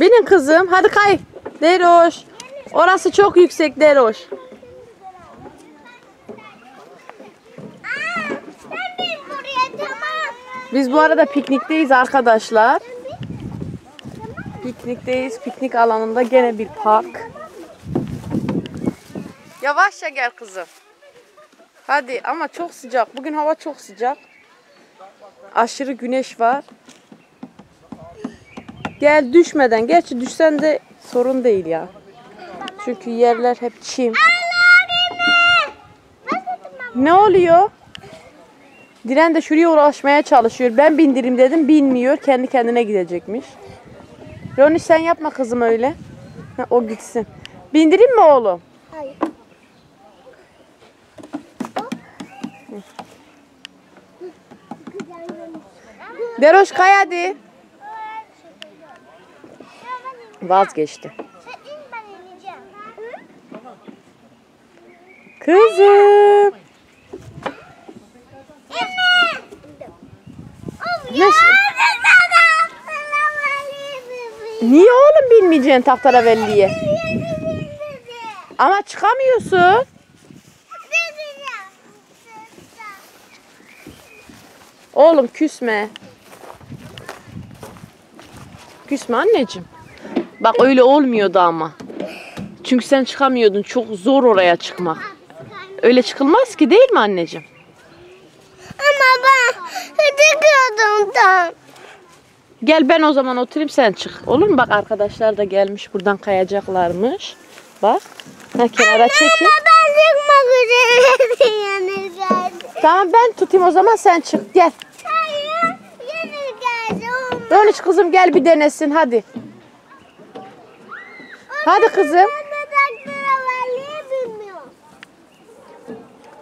Binin kızım. Hadi kay. Deroş. Orası çok yüksek Deroş. Biz bu arada piknikteyiz arkadaşlar. Piknikteyiz. Piknik alanında gene bir park. Yavaşça gel kızım. Hadi ama çok sıcak. Bugün hava çok sıcak. Aşırı güneş var. Gel düşmeden. Gerçi düşsen de sorun değil ya. Çünkü yerler hep çim. Ne oluyor? Diren de şuraya ulaşmaya çalışıyor. Ben bindireyim dedim. Binmiyor. Kendi kendine gidecekmiş. Roni sen yapma kızım öyle. Ha, o gitsin. Bindireyim mi oğlum? Hayır. Deroş kay hadi. Vazgeçti. Sen in ben ineceğim. Kızım. Niye oğlum binmeyeceksin tahtaravelliye? Ama çıkamıyorsun. Oğlum küsme. Küsme anneciğim. Bak öyle olmuyordu ama. Çünkü sen çıkamıyordun. Çok zor oraya çıkmak. Öyle çıkılmaz ki değil mi anneciğim? Ama ben çıkıyordum tam. Gel ben o zaman oturayım sen çık. Olur mu? Bak arkadaşlar da gelmiş buradan kayacaklarmış. Bak. Ha, kenara çekil. Ben çıkmak üzere geldi. Tamam ben tutayım o zaman sen çık. Gel. Hayır yeni geldi. Dönüş kızım gel bir denesin hadi. Hadi kızım.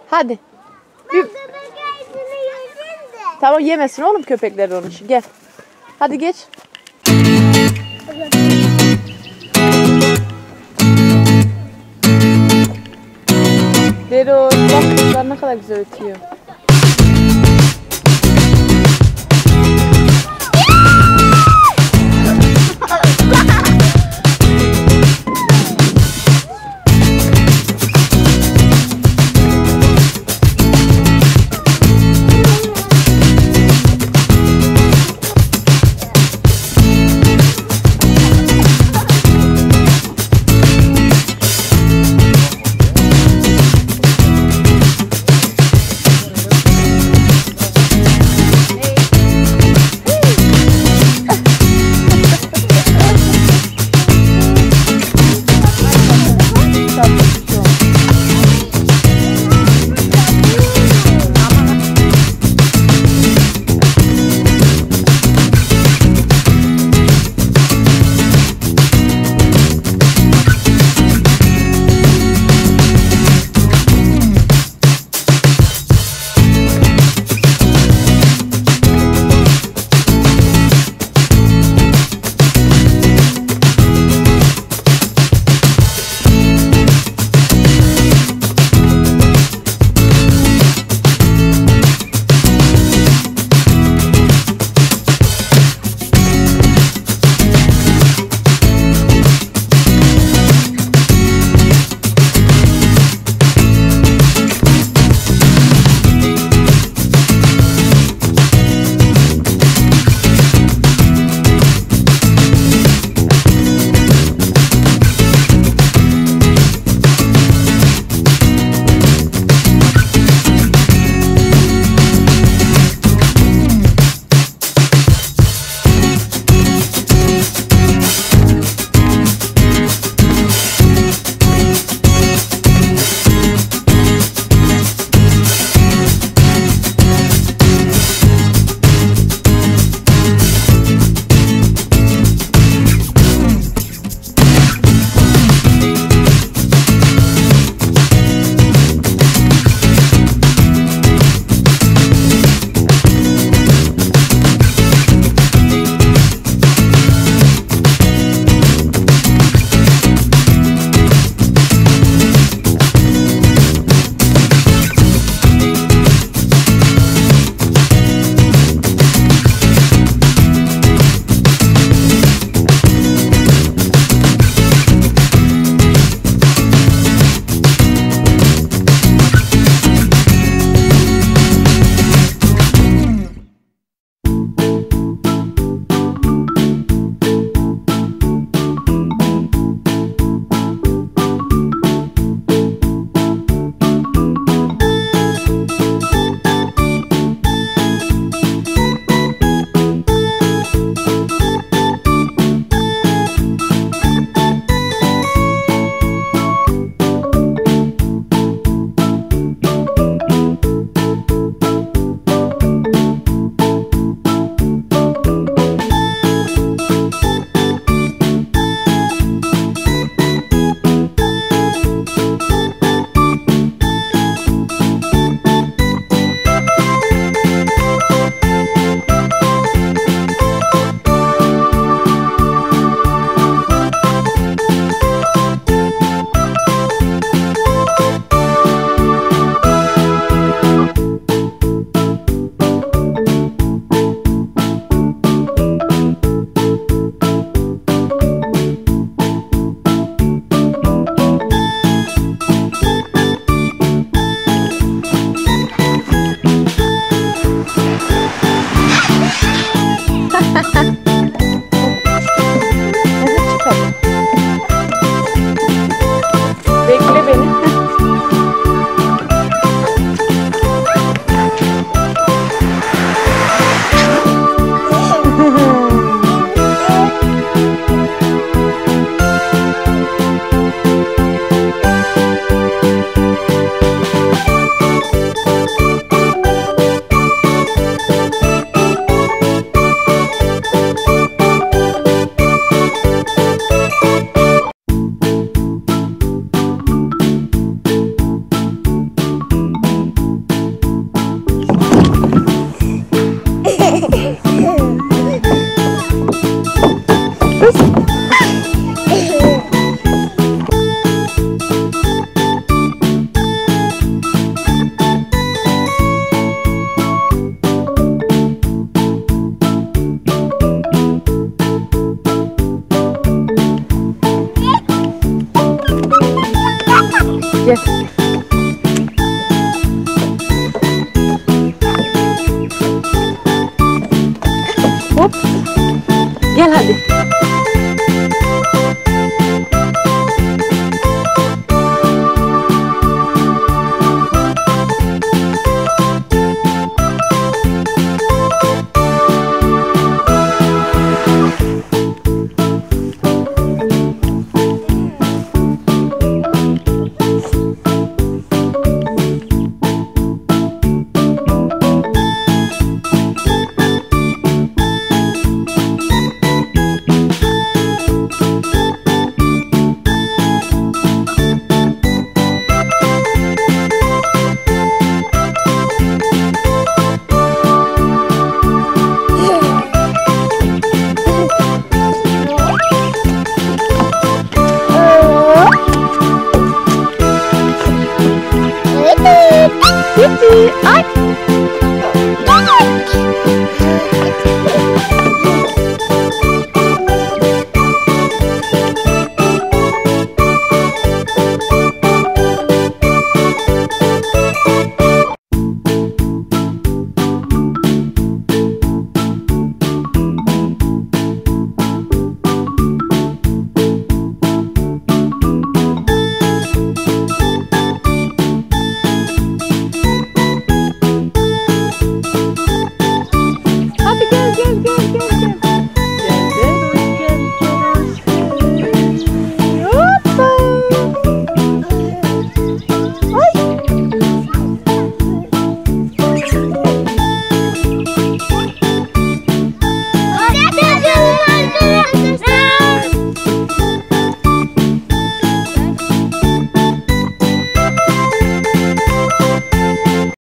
Hadi. Ben köpek. Tamam yemesin oğlum köpekler onu. Gel. Hadi geç. Deroş bak kızlar ne kadar güzel ötüyor. Música